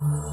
Música